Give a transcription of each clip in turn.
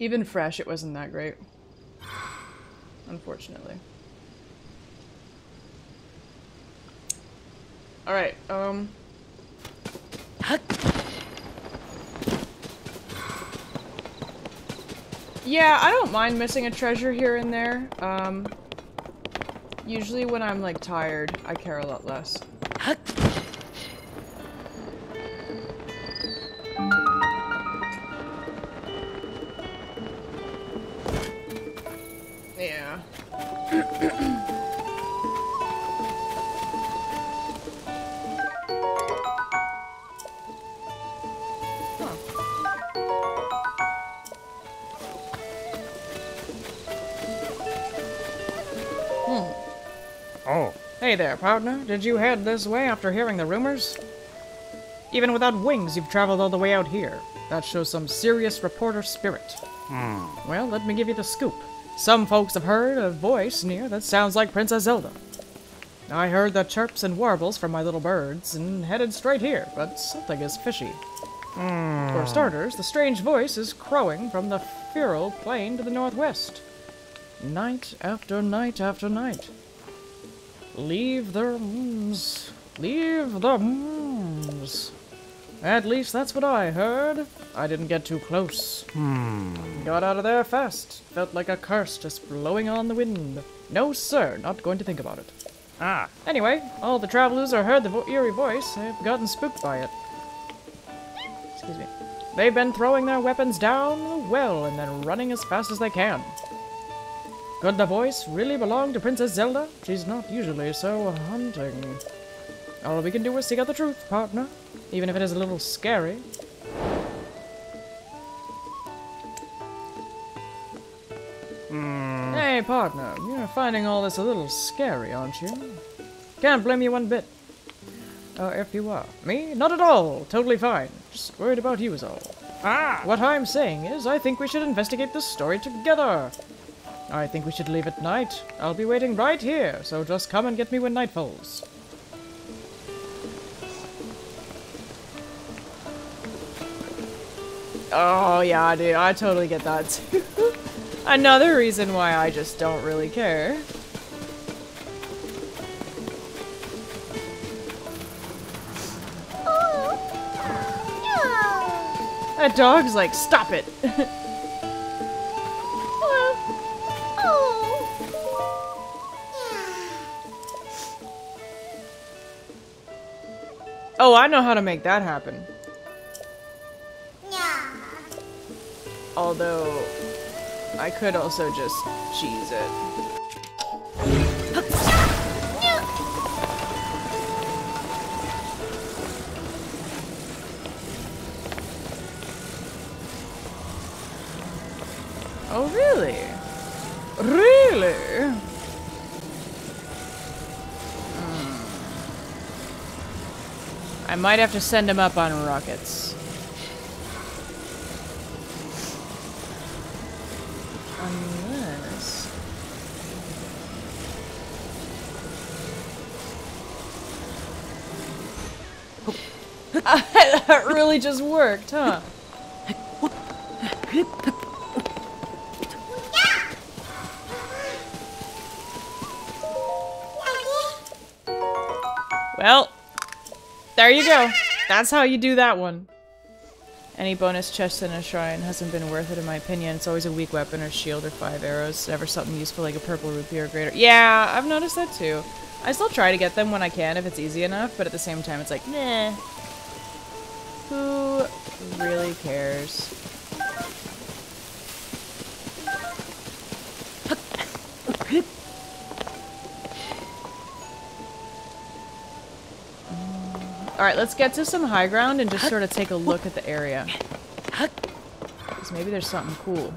Even fresh, it wasn't that great. Unfortunately. Alright, um... Yeah, I don't mind missing a treasure here and there. Um, usually when I'm, like, tired, I care a lot less. Hey there, partner. Did you head this way after hearing the rumors? Even without wings, you've traveled all the way out here. That shows some serious reporter spirit. Hmm. Well, let me give you the scoop. Some folks have heard a voice near that sounds like Princess Zelda. I heard the chirps and warbles from my little birds and headed straight here, but something is fishy. Hmm. For starters, the strange voice is crowing from the Feral Plain to the northwest. Night after night after night. Leave the rooms. Leave the rooms. At least that's what I heard. I didn't get too close. Got out of there fast. Felt like a curse just blowing on the wind. No, sir, not going to think about it. ah, Anyway, all the travelers who heard the vo- eerie voice have gotten spooked by it. Excuse me. They've been throwing their weapons down the well and then running as fast as they can. Could the voice really belong to Princess Zelda? She's not usually so hunting. All we can do is seek out the truth, partner. Even if it is a little scary. Hey, partner, you're finding all this a little scary, aren't you? Can't blame you one bit. Uh, if you are. Me? Not at all. Totally fine. Just worried about you is all. ah! What I'm saying is, I think we should investigate this story together. I think we should leave at night. I'll be waiting right here, so just come and get me when night falls. Oh, yeah, dude, I totally get that too. Another reason why I just don't really care. Oh, that dog's like, stop it. Oh, I know how to make that happen. Although, I could also just cheese it. Oh, really? Really? Hmm. I might have to send him up on rockets. Unless... that really just worked, huh? There you go. That's how you do that one. Any bonus chest in a shrine hasn't been worth it in my opinion. It's always a weak weapon or shield or five arrows. Never something useful like a purple rupee or greater. Yeah, I've noticed that too. I still try to get them when I can if it's easy enough, but at the same time it's like, nah. Who really cares? Alright, let's get to some high ground and just sort of take a look at the area. Because maybe there's something cool.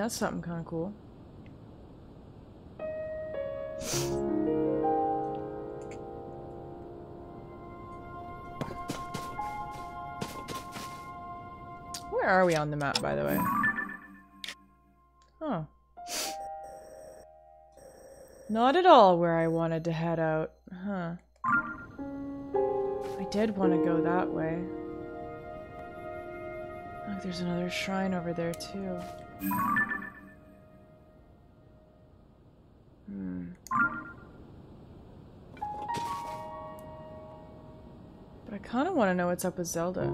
That's something kind of cool. Where are we on the map, by the way? Huh. Not at all where I wanted to head out. Huh. I did want to go that way. Look, there's another shrine over there, too. Hmm. But I kind of want to know what's up with Zelda.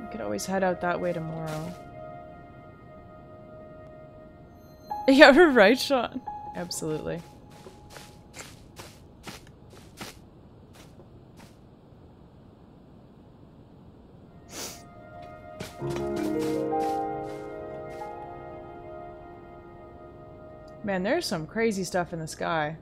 We could always head out that way tomorrow. Yeah, we're right, Sean. Absolutely. Man, there's some crazy stuff in the sky.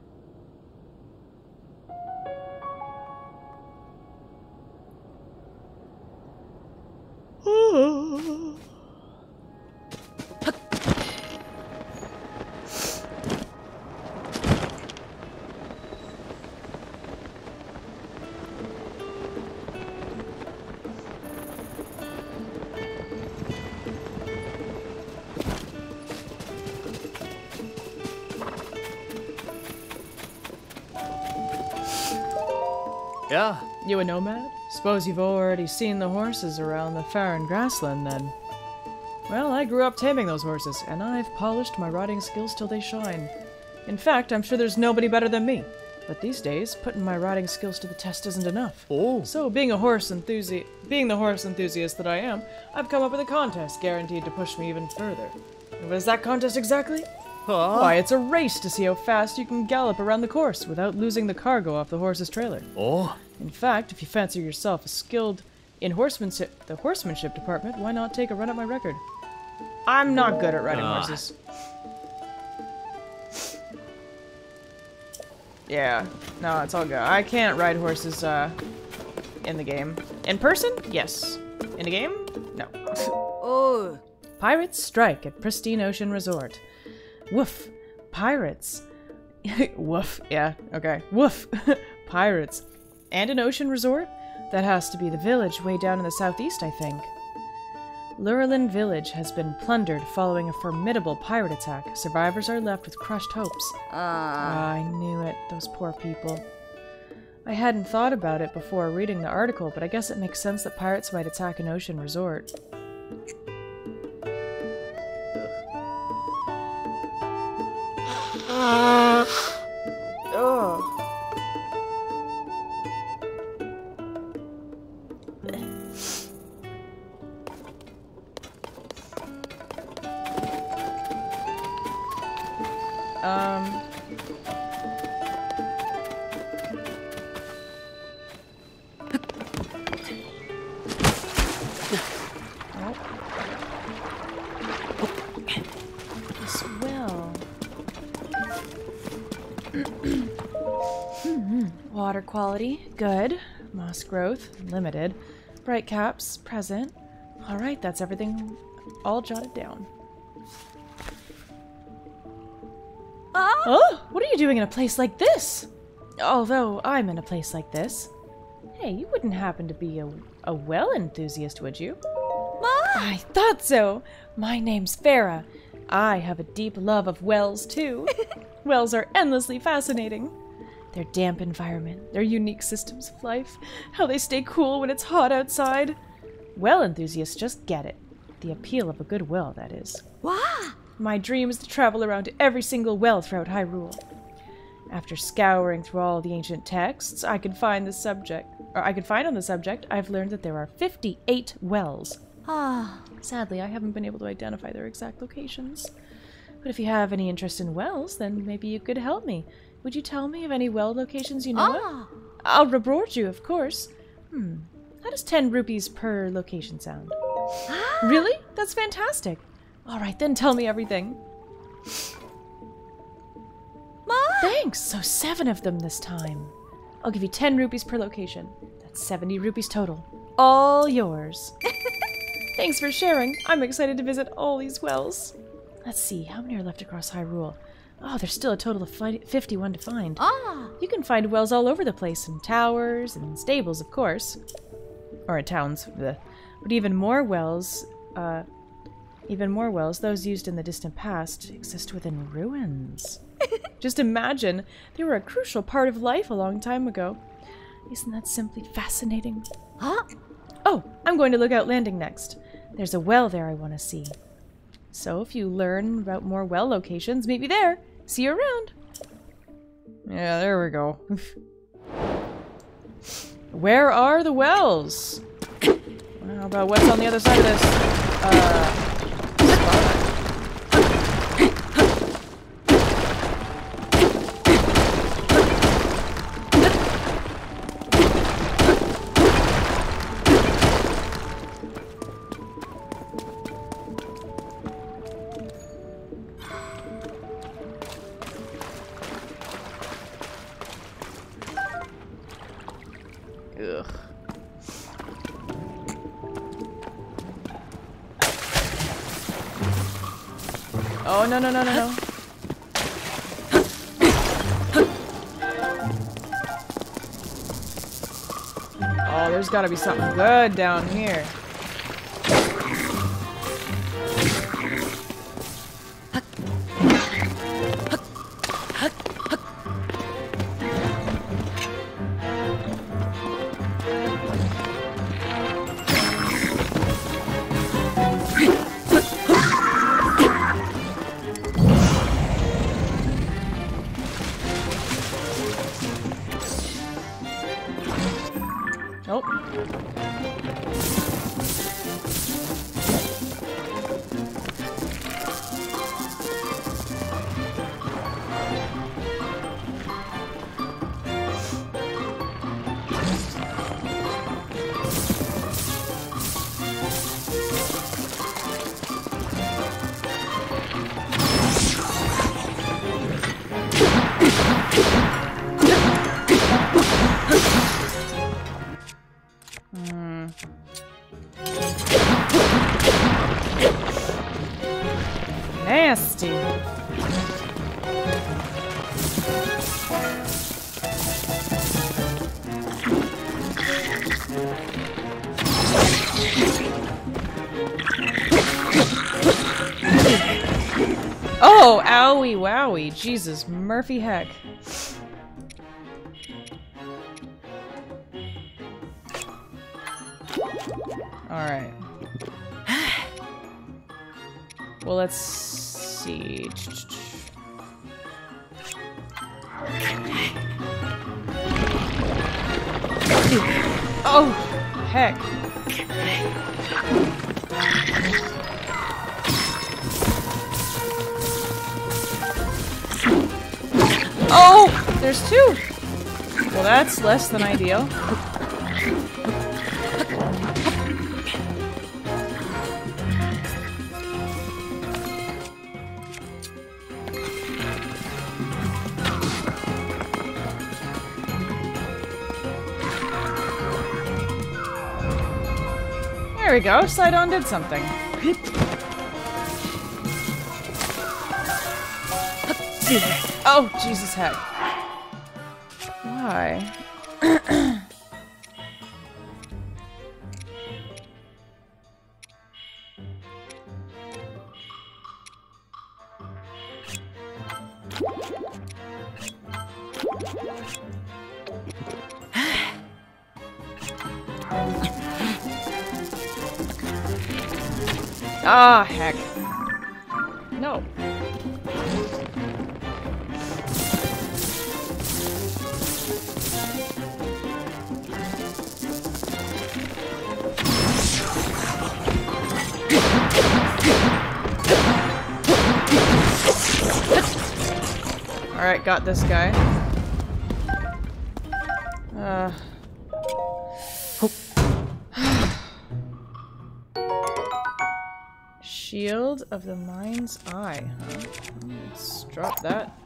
You a nomad? Suppose you've already seen the horses around the Faron grassland, then. Well, I grew up taming those horses, and I've polished my riding skills till they shine. In fact, I'm sure there's nobody better than me. But these days, putting my riding skills to the test isn't enough. Oh. So, being a horse enthusiast, being the horse enthusiast that I am, I've come up with a contest guaranteed to push me even further. And what is that contest exactly? Huh? Why, it's a race to see how fast you can gallop around the course without losing the cargo off the horse's trailer. Oh. In fact, if you fancy yourself a skilled in horsemanship, the horsemanship department, why not take a run at my record? I'm not good at riding Ah. horses. Yeah, no, it's all good. I can't ride horses uh, in the game. In person? Yes. In the game? No. Oh, Pirates strike at Pristine Ocean Resort. Woof. Pirates. Woof. Yeah, okay. Woof. Pirates. And an ocean resort? That has to be the village way down in the southeast, I think. Lurelin Village has been plundered following a formidable pirate attack. Survivors are left with crushed hopes. Ah, I knew it. Those poor people. I hadn't thought about it before reading the article, but I guess it makes sense that pirates might attack an ocean resort. Ugh. Um. Water quality, good. Moss growth, limited. Bright caps, present. Alright, that's everything all jotted down. Ah! Oh, what are you doing in a place like this? Although I'm in a place like this. Hey, you wouldn't happen to be a, a well enthusiast, would you? I thought so. My name's Farah. I have a deep love of wells, too. wells are endlessly fascinating. Their damp environment, their unique systems of life, how they stay cool when it's hot outside. Well enthusiasts just get it. The appeal of a good well, that is. wow. My dream is to travel around to every single well throughout Hyrule. After scouring through all the ancient texts, I could find the subject, or I could find on the subject, I've learned that there are 58 wells. Ah, Sadly, I haven't been able to identify their exact locations. But if you have any interest in wells, then maybe you could help me. Would you tell me of any well locations you know of? ah. I'll reward you, of course. Hmm. How does 10 rupees per location sound? really? That's fantastic. All right, then tell me everything. Ma? Thanks. So seven of them this time. I'll give you 10 rupees per location. That's 70 rupees total. All yours. Thanks for sharing. I'm excited to visit all these wells. Let's see, how many are left across Hyrule? Oh, there's still a total of 51 to find. Ah. You can find wells all over the place, in towers and stables, of course. or towns, bleh. but even more wells, uh, even more wells, those used in the distant past, exist within ruins. Just imagine, they were a crucial part of life a long time ago. Isn't that simply fascinating? Huh? Oh, I'm going to Lookout Landing next. There's a well there I want to see. So if you learn about more well locations, meet me there. See you around. Yeah, there we go. Where are the wells? How about what's on the other side of this? Uh, Oh, no, no, no, no, no. Oh, there's gotta be something good down here. Owie. Jesus, Murphy heck. Alright. Well, let's see. Oh, heck. There's two. Well, that's less than ideal. There we go. Sidon did something. Oh, Jesus heck. Why? Ah, heck. Alright, got this guy. Uh... Shield of the Mind's Eye, huh? Let's drop that.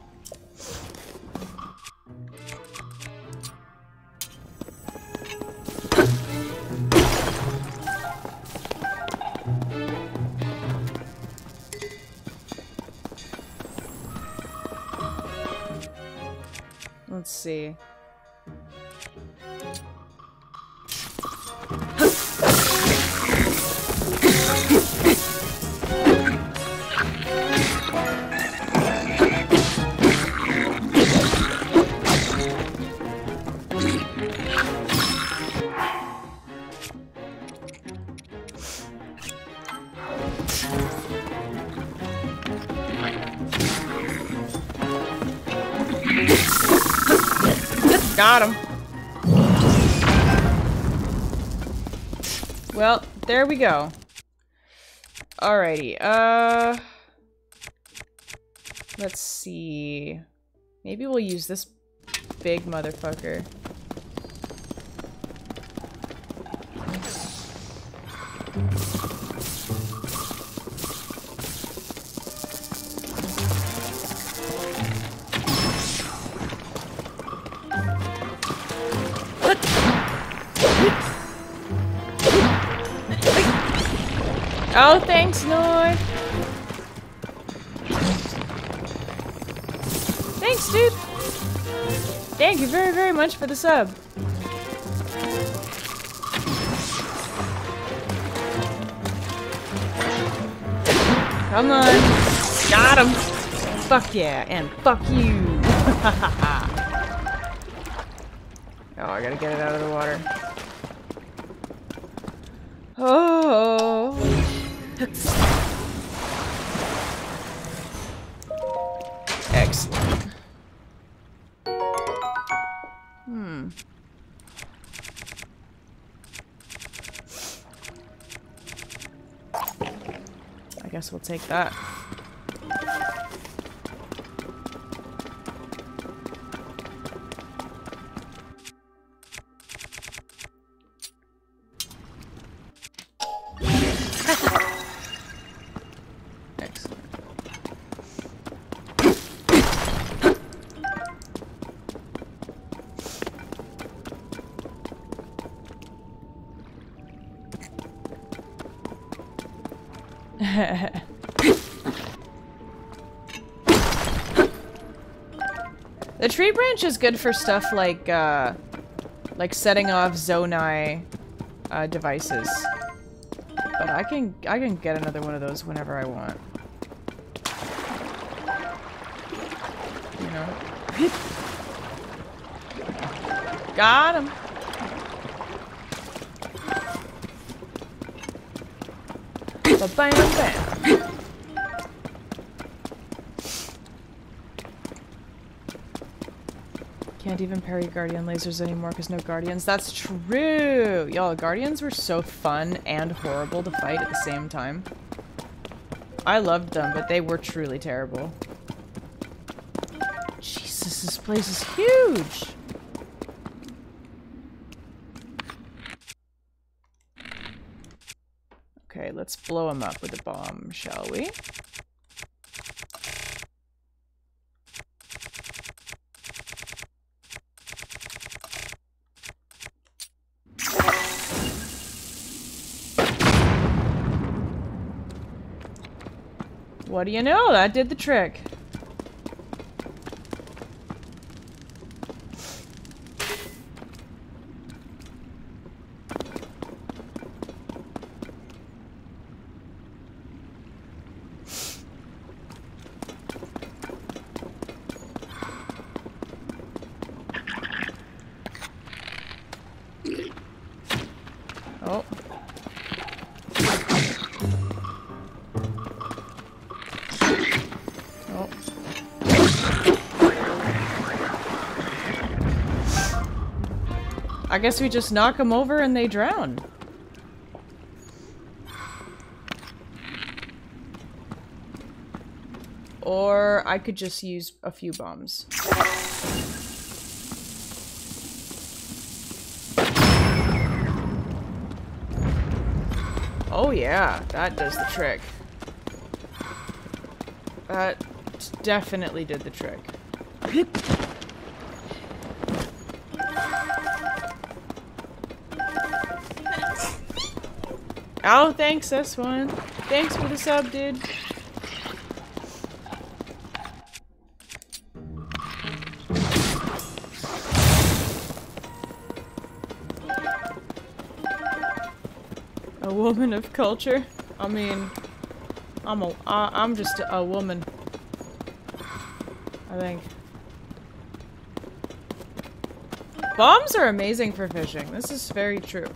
Got him. Well, there we go. Alrighty, uh... Let's see... Maybe we'll use this big motherfucker. Oh, thanks, Noy. Thanks, dude. Thank you very, very much for the sub. Come on. Got him. Fuck yeah, and fuck you. oh, I gotta get it out of the water. Oh. Excellent. Hmm. I guess we'll take that. Tree branch is good for stuff like, uh, like setting off Zonai uh, devices. But I can I can get another one of those whenever I want. You know. Got him. Ba bam bam. Even parry Guardian lasers anymore because no Guardians. That's true! Y'all, Guardians were so fun and horrible to fight at the same time. I loved them, but they were truly terrible. Jesus, this place is huge! Okay, let's blow him up with a bomb, shall we? What do you know? That did the trick. Guess we just knock them over and they drown. Or I could just use a few bombs. Oh yeah, that does the trick. That definitely did the trick. Oh, thanks, this one. Thanks for the sub, dude. A woman of culture. I mean, I'm a, I, I'm just a woman. I think. Bombs are amazing for fishing. This is very true.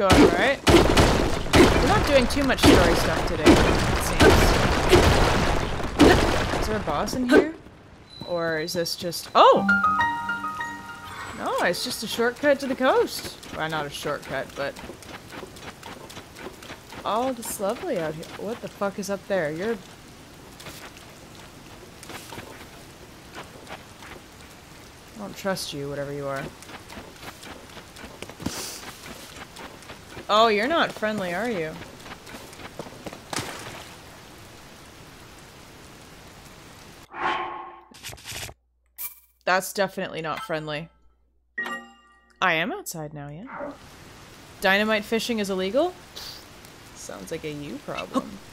Going alright. We're not doing too much story stuff today, it seems. Is there a boss in here? Or is this just... Oh! No, it's just a shortcut to the coast. Well, not a shortcut, but... Oh, it's lovely out here. What the fuck is up there? You're... I don't trust you, whatever you are. Oh, you're not friendly, are you? That's definitely not friendly. I am outside now, yeah. Dynamite fishing is illegal? Sounds like a you problem.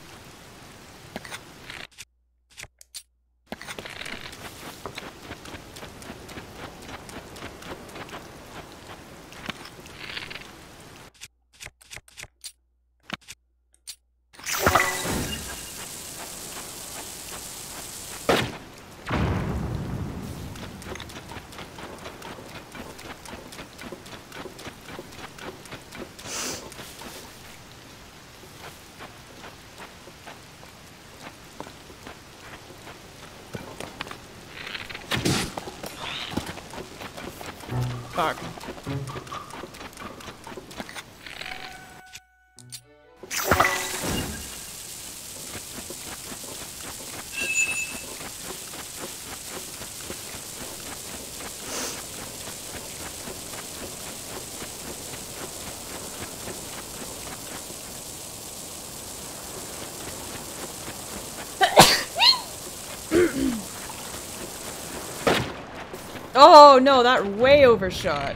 Oh no, that way overshot.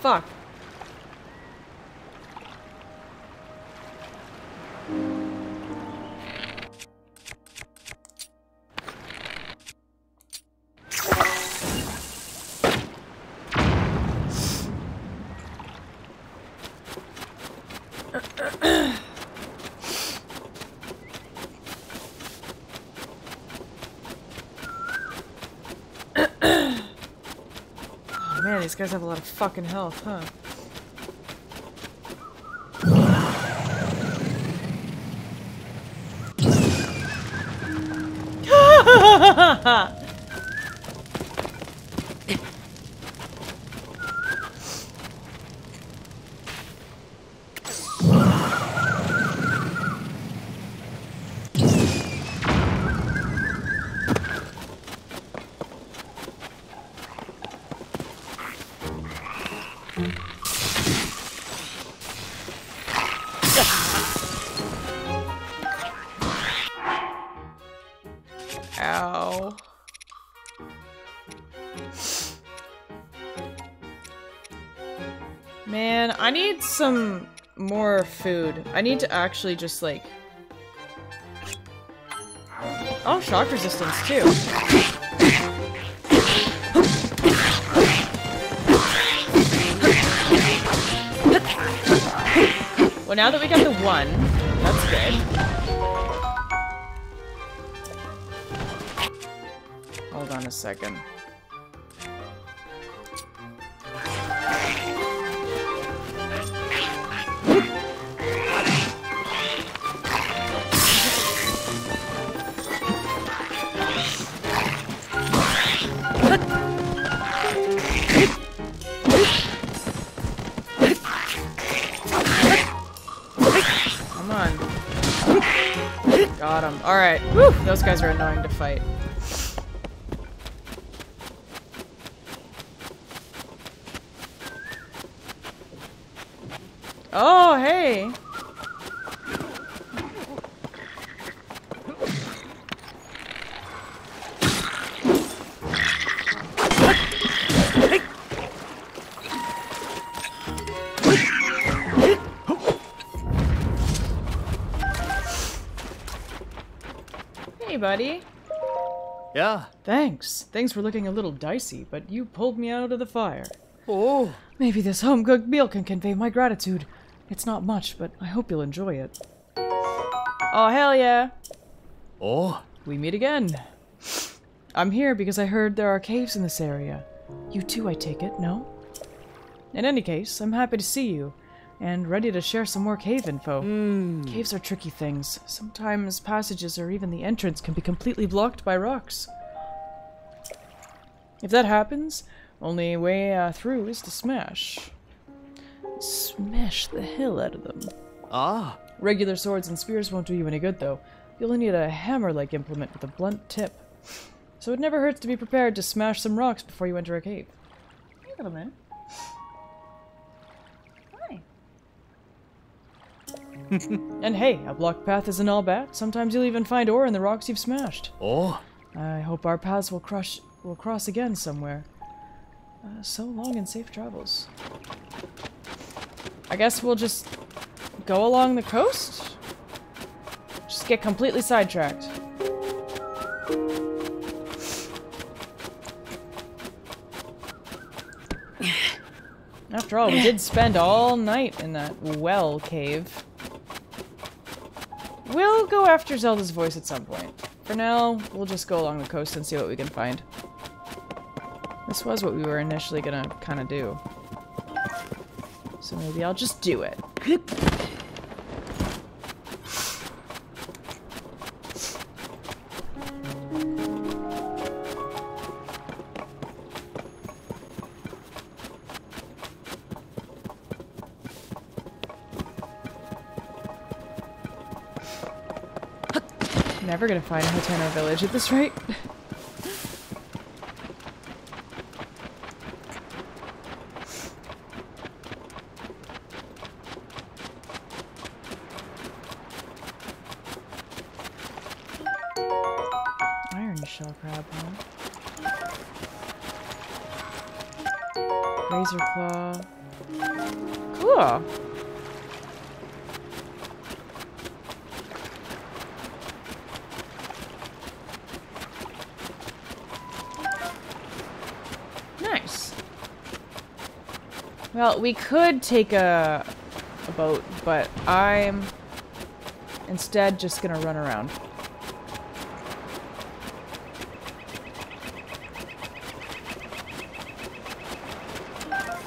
Fuck. Guys have a lot of fucking health, huh? Man, I need some more food. I need to actually just like... Oh, shock resistance too. Well, now that we got the one, that's good. On a second. Come on. Got him. Alright. Those guys are annoying to fight. Hey, buddy. Yeah. Thanks. Things were looking a little dicey, but you pulled me out of the fire. Oh. Maybe this home-cooked meal can convey my gratitude. It's not much, but I hope you'll enjoy it. Oh, hell yeah! Oh. We meet again. I'm here because I heard there are caves in this area. You too, I take it, no? In any case, I'm happy to see you, and ready to share some more cave info. Caves are tricky things. Sometimes passages or even the entrance can be completely blocked by rocks. If that happens, only way uh, through is to smash. Smash the hell out of them. Ah. Regular swords and spears won't do you any good, though. You'll need a hammer-like implement with a blunt tip. So it never hurts to be prepared to smash some rocks before you enter a cave. Hey, little man. and hey, a blocked path isn't all bad. Sometimes you'll even find ore in the rocks you've smashed. Oh. I hope our paths will crush will cross again somewhere. Uh, so long and safe travels. I guess we'll just go along the coast? Just get completely sidetracked. After all, we did spend all night in that well cave. We'll go after Zelda's voice at some point. For now, we'll just go along the coast and see what we can find. This was what we were initially gonna kind of do. So maybe I'll just do it. Never gonna find Hateno Village at this rate. Well, we could take a, a boat, but I'm instead just gonna run around.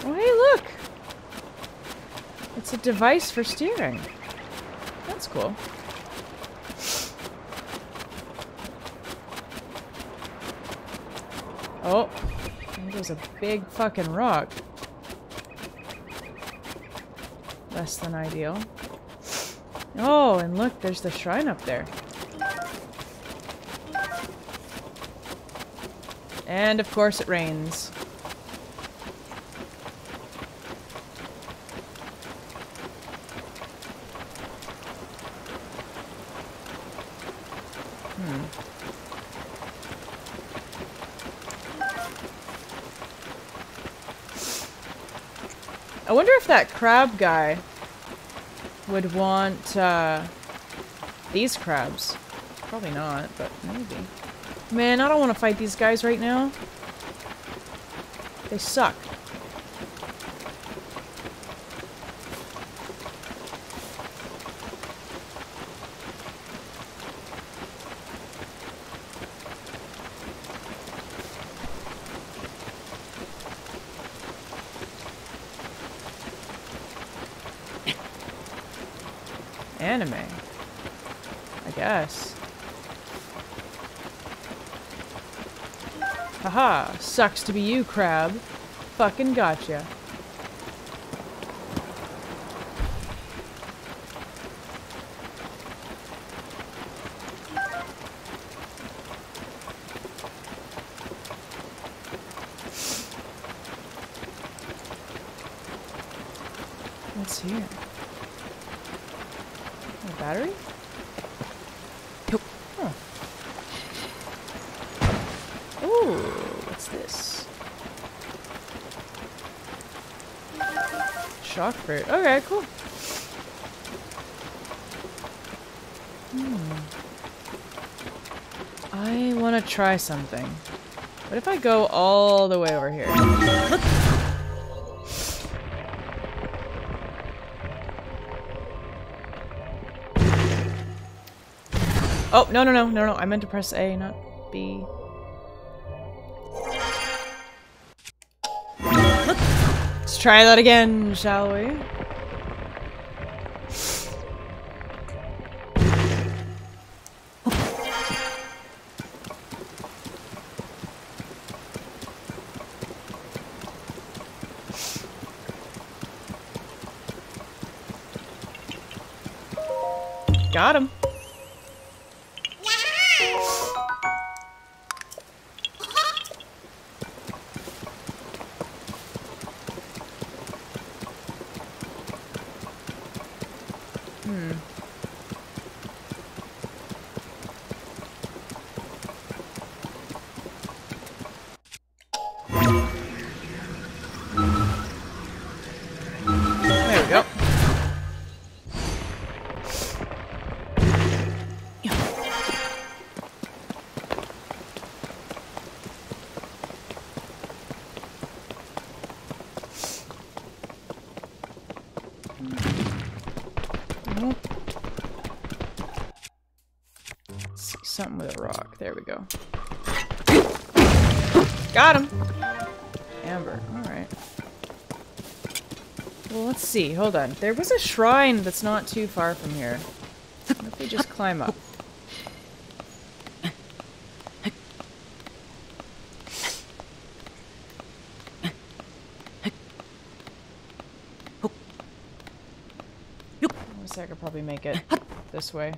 Oh, hey, look! It's a device for steering. That's cool. Oh, there's a big fucking rock. Less than ideal. Oh, and look, there's the shrine up there. And of course it rains. That crab guy would want uh, these crabs. Probably not, but maybe. Man, I don't want to fight these guys right now. They suck. Anime. I guess. Haha, sucks to be you, crab. Fucking gotcha. What's here? A battery? Nope. Huh. Ooh, what's this? Shock fruit. Okay, cool. Hmm. I want to try something. What if I go all the way over here? Oh, no, no, no, no, no. I meant to press A, not B. Let's try that again, shall we? Got him. Something with a rock. There we go. Got him. Amber. All right. Well, let's see. Hold on. There was a shrine that's not too far from here. What if we just climb up? Looks like I could probably make it this way.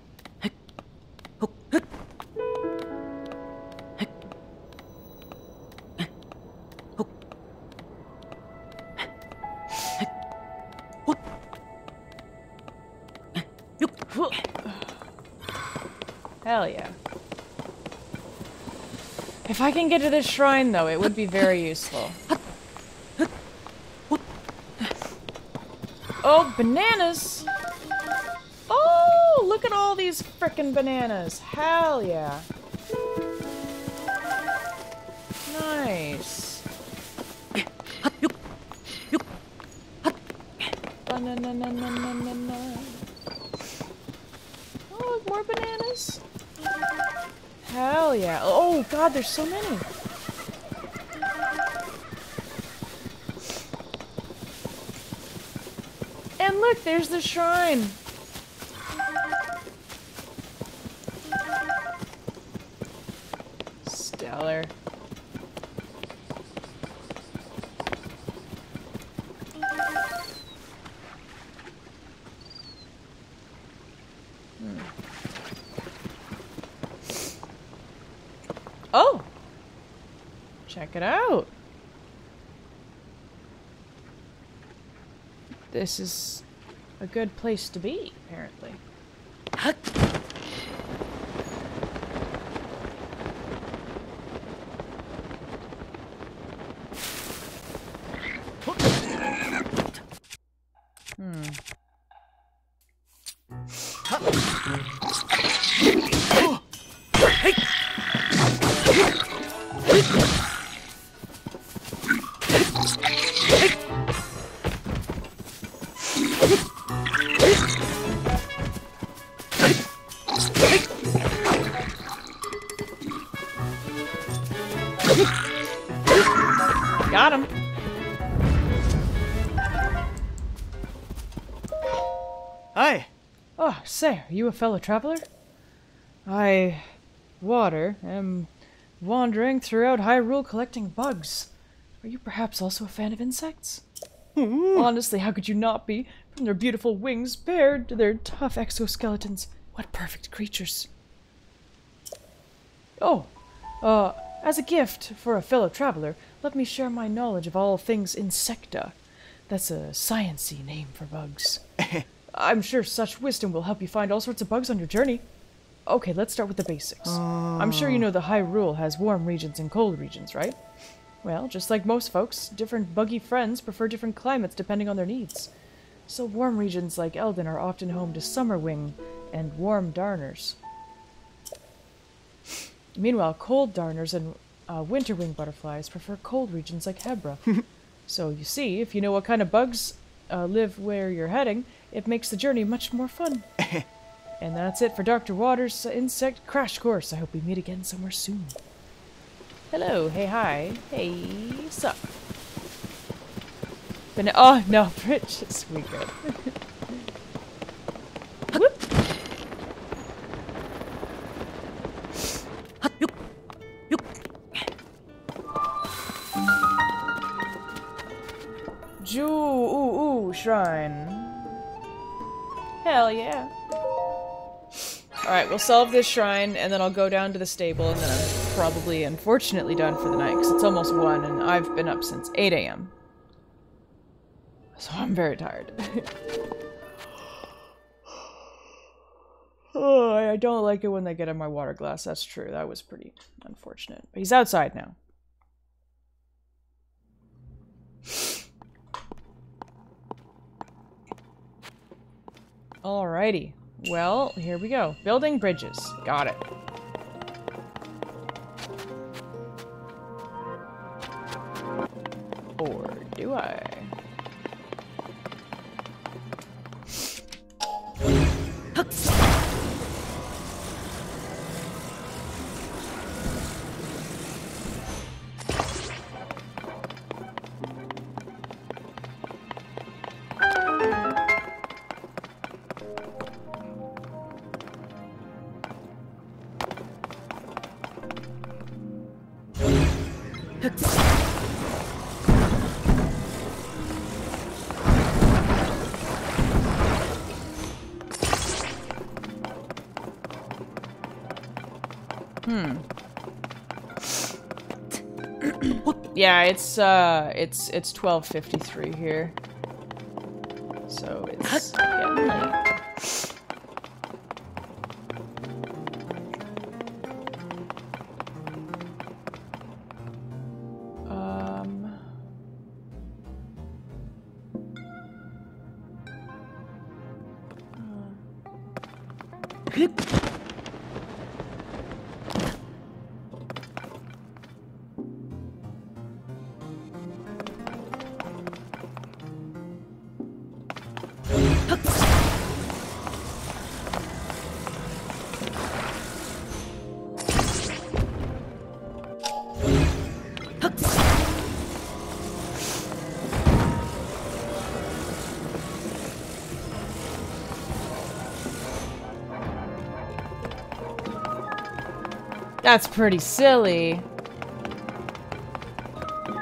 If I can get to this shrine, though, it would be very useful. Oh, bananas! Oh, look at all these frickin' bananas. Hell yeah. There's so many. And look, there's the shrine. Check it out. This is a good place to be, apparently. Are you a fellow traveler? I, Water, am wandering throughout Hyrule collecting bugs. Are you perhaps also a fan of insects? Honestly, how could you not be? From their beautiful wings bared to their tough exoskeletons. What perfect creatures. Oh, uh, as a gift for a fellow traveler, let me share my knowledge of all things insecta. That's a sciency name for bugs. I'm sure such wisdom will help you find all sorts of bugs on your journey. Okay, let's start with the basics. I'm sure you know the Hyrule has warm regions and cold regions, right? Well, just like most folks, different buggy friends prefer different climates depending on their needs. So warm regions like Eldin are often home to summerwing and warm darners. Meanwhile, cold darners and uh, winterwing butterflies prefer cold regions like Hebra. so you see, if you know what kind of bugs uh, live where you're heading, it makes the journey much more fun. and that's it for Dr. Waters' insect crash course. I hope we meet again somewhere soon. Hello, hey, hi, hey, sup. But oh no, bridges. We good. Whoop. Ju ooh ooh shrine. Hell yeah. Alright, we'll solve this shrine, and then I'll go down to the stable, and then I'm probably, unfortunately, done for the night, because it's almost 1, and I've been up since 8 a.m. So I'm very tired. oh, I don't like it when they get in my water glass, that's true. That was pretty unfortunate. But he's outside now. Alrighty. Well, here we go. Building bridges. Got it. Yeah, it's uh it's it's 12:53 here. That's pretty silly.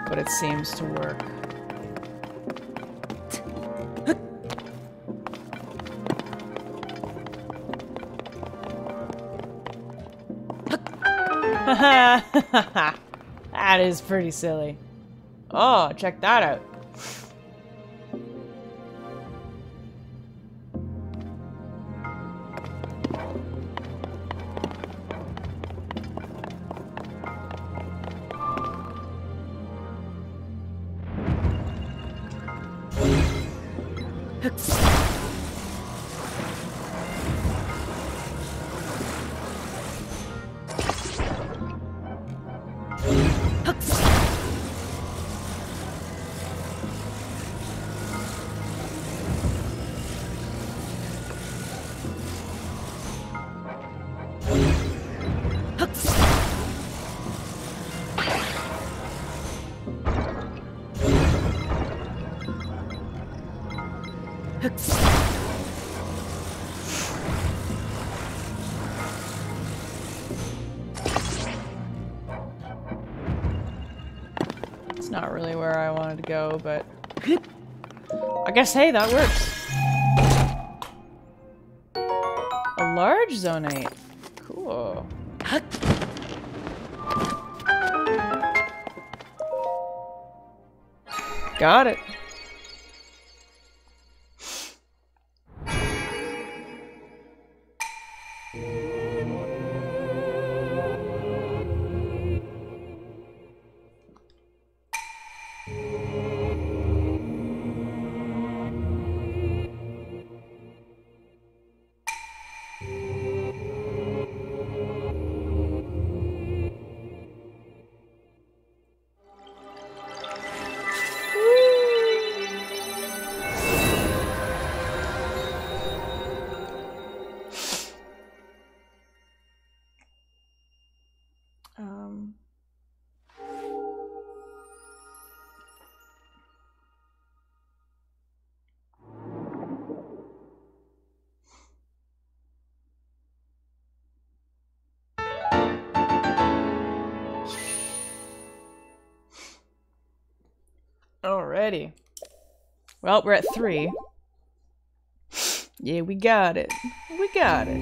But it seems to work. that is pretty silly. Oh, check that out. Not really where I wanted to go, but I guess, hey, that works. A large zonaite. Cool. Got it. Alrighty. Well, we're at three. Yeah, we got it. We got it.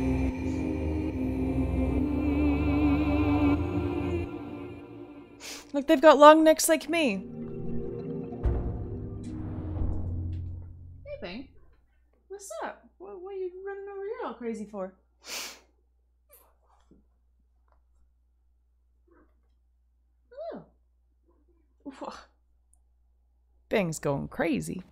Look, they've got long necks like me. Hey, Bang. What's up? What, what are you running over here all crazy for? Hello. Bang's going crazy.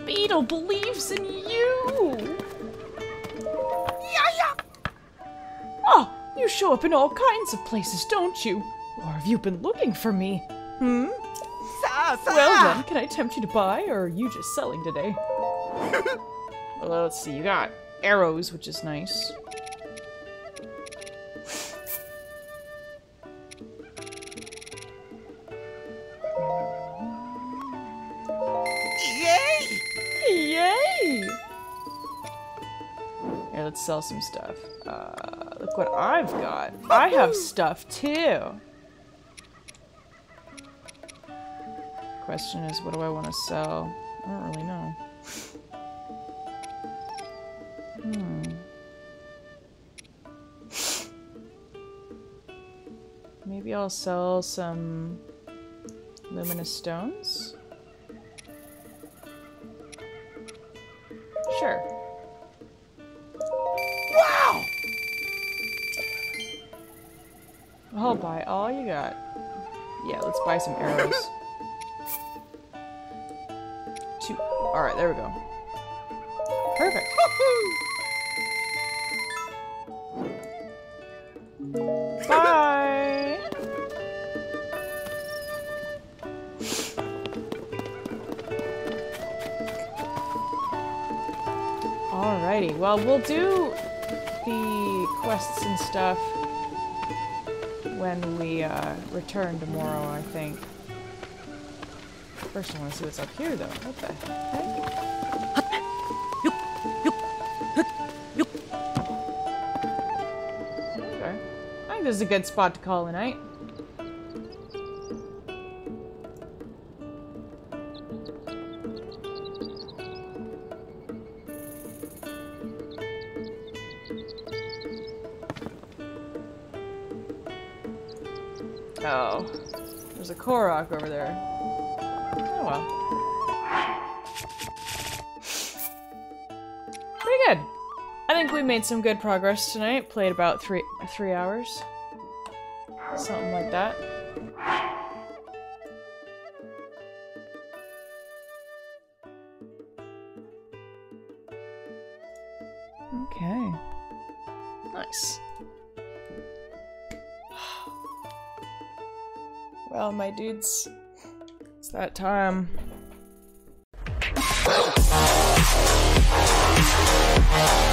Beedle believes in you! Oh, you show up in all kinds of places, don't you? Or have you been looking for me? Hmm? Well then, can I tempt you to buy, or are you just selling today? well, let's see, you got arrows, which is nice. Yay! Yay! Here, let's sell some stuff. Uh, look what I've got. I have stuff too. Question is, what do I want to sell? I don't really know. Hmm. Maybe I'll sell some luminous stones? Sure. Wow! I'll buy all you got. Yeah, let's buy some arrows. There we go. Perfect. Bye! Alrighty, well, we'll do the quests and stuff when we uh, return tomorrow, I think. First, I want to see what's up here, though. What the heck? Okay. I think this is a good spot to call a night. Oh. There's a Korok over there. Made some good progress tonight. Played about three three hours. Something like that. Okay. Nice. Well, my dudes, it's that time. Thank